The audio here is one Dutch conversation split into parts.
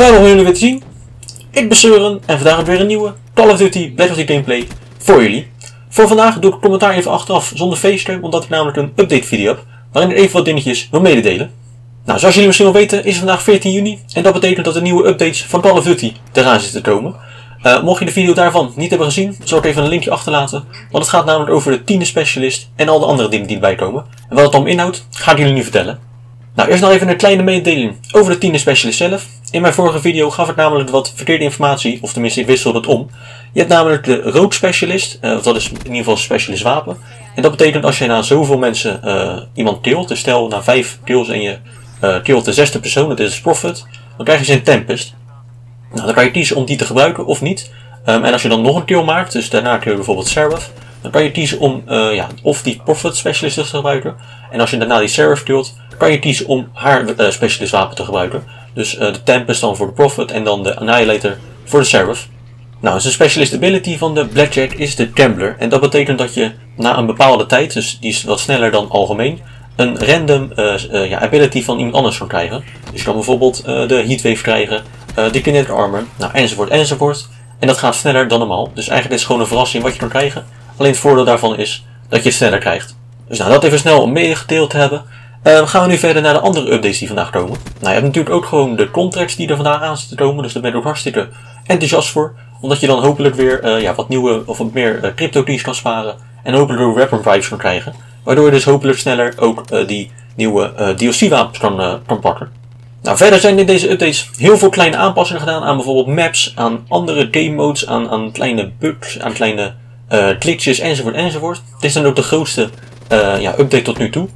Geweldig om jullie weer te zien. Ik ben Søren en vandaag heb ik weer een nieuwe Call of Duty Black Ops gameplay voor jullie. Voor vandaag doe ik het commentaar even achteraf zonder facecam, omdat ik namelijk een update video heb, waarin ik even wat dingetjes wil mededelen. Nou, zoals jullie misschien wel weten is vandaag 14 juni en dat betekent dat de nieuwe updates van Call of Duty eraan zitten te komen. Uh, mocht je de video daarvan niet hebben gezien, zal ik even een linkje achterlaten, want het gaat namelijk over de tiende specialist en al de andere dingen die erbij komen. En wat het dan inhoudt, ga ik jullie nu vertellen. Nou, eerst nog even een kleine mededeling over de tiende specialist zelf. In mijn vorige video gaf ik namelijk wat verkeerde informatie, of tenminste ik wisselde het om. Je hebt namelijk de rook specialist, uh, dat is in ieder geval specialist wapen. En dat betekent als je na zoveel mensen uh, iemand tilt, dus stel na vijf kills en je uh, tilt de zesde persoon, dat is Profit, dan krijg je zijn Tempest. Nou, dan kan je kiezen om die te gebruiken of niet. Um, en als je dan nog een kill maakt, dus daarna kill je bijvoorbeeld Seraph, dan kan je kiezen om ja, of die Profit specialist te gebruiken. En als je daarna die Seraph killt, kan je kiezen om haar uh, specialist wapen te gebruiken. Dus uh, de Tempest dan voor de Prophet en dan de Annihilator voor de Seraph. Nou, zijn specialist ability van de Blackjack is de Gambler. En dat betekent dat je na een bepaalde tijd, dus die is wat sneller dan algemeen, een random ja, ability van iemand anders kan krijgen. Dus je kan bijvoorbeeld de Heatwave krijgen, de Kinetic Armor, nou, enzovoort enzovoort. En dat gaat sneller dan normaal. Dus eigenlijk is het gewoon een verrassing wat je kan krijgen. Alleen het voordeel daarvan is dat je het sneller krijgt. Dus nou, dat even snel meegedeeld hebben. Uh, gaan we nu verder naar de andere updates die vandaag komen. Nou, je hebt natuurlijk ook gewoon de contracts die er vandaag aan zitten komen. Dus daar ben ik ook hartstikke enthousiast voor. Omdat je dan hopelijk weer uh, ja, wat nieuwe of wat meer uh, crypto keys kan sparen. En hopelijk ook weapon vibes kan krijgen. Waardoor je dus hopelijk sneller ook die nieuwe DLC wapens kan, kan pakken. Nou, verder zijn in deze updates heel veel kleine aanpassingen gedaan aan bijvoorbeeld maps, aan andere game modes, aan, aan kleine bugs, aan kleine glitches enzovoort enzovoort. Dit is dan ook de grootste ja, update tot nu toe.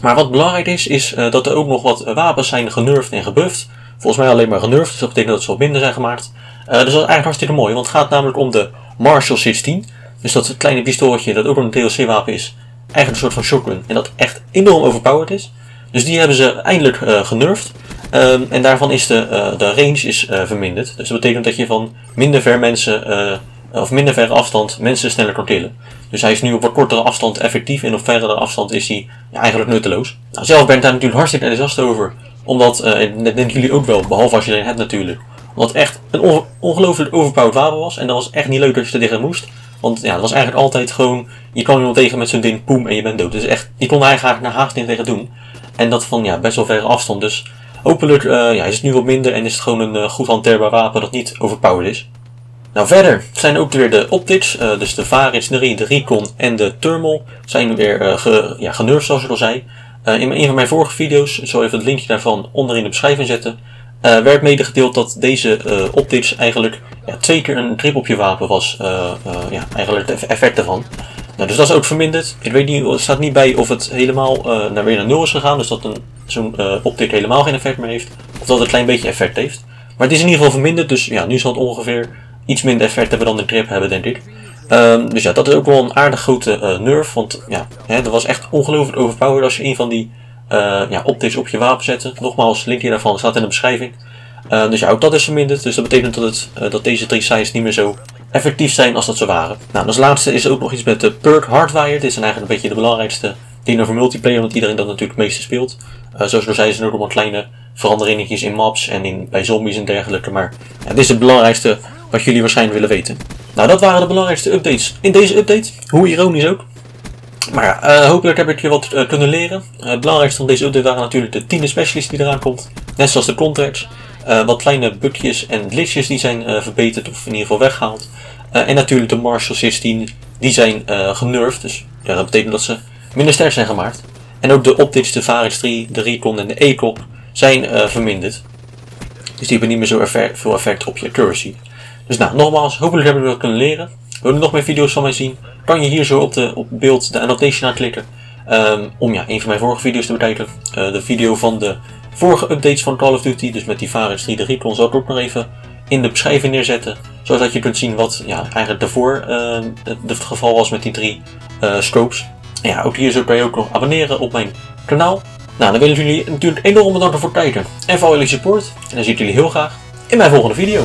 Maar wat belangrijk is, is uh, dat er ook nog wat wapens zijn genurfd en gebufft. Volgens mij alleen maar genurfd, dus dat betekent dat ze wat minder zijn gemaakt. Uh, dus dat is eigenlijk hartstikke mooi, want het gaat namelijk om de Marshall 16. Dus dat kleine pistooltje dat ook een DLC-wapen is. Eigenlijk een soort van shotgun. En dat echt enorm overpowered is. Dus die hebben ze eindelijk uh, en daarvan is de, uh, de range is, uh, verminderd. Dus dat betekent dat je van minder ver mensen of minder verre afstand mensen sneller kan killen. Dus hij is nu op wat kortere afstand effectief en op verdere afstand is hij eigenlijk nutteloos. Nou, zelf ben ik daar natuurlijk hartstikke enthousiast over. Omdat, uh, dat denken jullie ook wel, behalve als je er hebt natuurlijk. Omdat het echt een on ongelooflijk overpowered wapen was. En dat was echt niet leuk dat je er tegen moest. Want ja, dat was eigenlijk altijd gewoon, je kwam iemand tegen met zo'n ding, poem, en je bent dood. Dus echt, je kon eigenlijk naar haast niet tegen doen. En dat van ja, best wel verre afstand. Dus hopelijk uh, ja, is het nu wat minder en is het gewoon een uh, goed hanteerbaar wapen dat niet overpowered is. Nou verder zijn ook weer de optics, uh, dus de Varis 3, de Recon en de Thermal zijn weer uh, ja, genurfd zoals ik al zei. Uh, in een van mijn vorige video's, ik zal even het linkje daarvan onder in de beschrijving zetten, werd medegedeeld dat deze optics eigenlijk ja, twee keer een trip op je wapen was, ja, eigenlijk het effect ervan. Nou, dus dat is ook verminderd. Ik weet niet, er staat niet bij of het helemaal naar weer naar nul is gegaan, dus dat zo'n optic helemaal geen effect meer heeft, of dat het een klein beetje effect heeft. Maar het is in ieder geval verminderd, dus ja, nu zal het ongeveer iets minder effect hebben dan de grip hebben, denk ik. Um, dus ja, dat is ook wel een aardig grote uh, nerf. Want ja, hè, dat was echt ongelooflijk overpowered als je een van die uh, ja, optics op je wapen zette. Nogmaals, linkje daarvan staat in de beschrijving. Uh, dus ja, ook dat is verminderd. Dus dat betekent dat, het, uh, dat deze drie sites niet meer zo effectief zijn als dat ze waren. Nou, als laatste is er ook nog iets met de perk hardwire. Dit is eigenlijk een beetje de belangrijkste dingen voor multiplayer, want iedereen dat natuurlijk het meeste speelt. Zoals ik zei, zijn er ook nog kleine veranderingen in maps en in, bij zombies en dergelijke. Maar ja, dit is het belangrijkste wat jullie waarschijnlijk willen weten. Nou, dat waren de belangrijkste updates in deze update. Hoe ironisch ook. Maar ja, uh, hopelijk heb ik je wat uh, kunnen leren. Uh, het belangrijkste van deze update waren natuurlijk de 10 specialist die eraan komt. Net zoals de contracts. wat kleine bugjes en glitches die zijn verbeterd of in ieder geval weggehaald. en natuurlijk de Marshall 16 die zijn genurfd. Dus dat betekent dat ze minder sterk zijn gemaakt. En ook de optics, de Varix 3, de Recon en de E-Cop zijn verminderd. Dus die hebben niet meer zo effect, veel effect op je accuracy. Dus nou, nogmaals, hopelijk hebben jullie dat kunnen leren. Wil je nog meer video's van mij zien? Kan je hier zo op, de, op beeld de annotation aanklikken. Um, om ja, een van mijn vorige video's te bekijken. Uh, de video van de vorige updates van Call of Duty, dus met die Varus 3 de Recon, zal ik ook nog even in de beschrijving neerzetten. Zodat je kunt zien wat ja, eigenlijk daarvoor uh, het geval was met die drie uh, scopes. En ja, ook hier zo kan je ook nog abonneren op mijn kanaal. Nou, dan willen jullie natuurlijk enorm bedanken voor het kijken en voor jullie support. En dan zie ik jullie heel graag in mijn volgende video.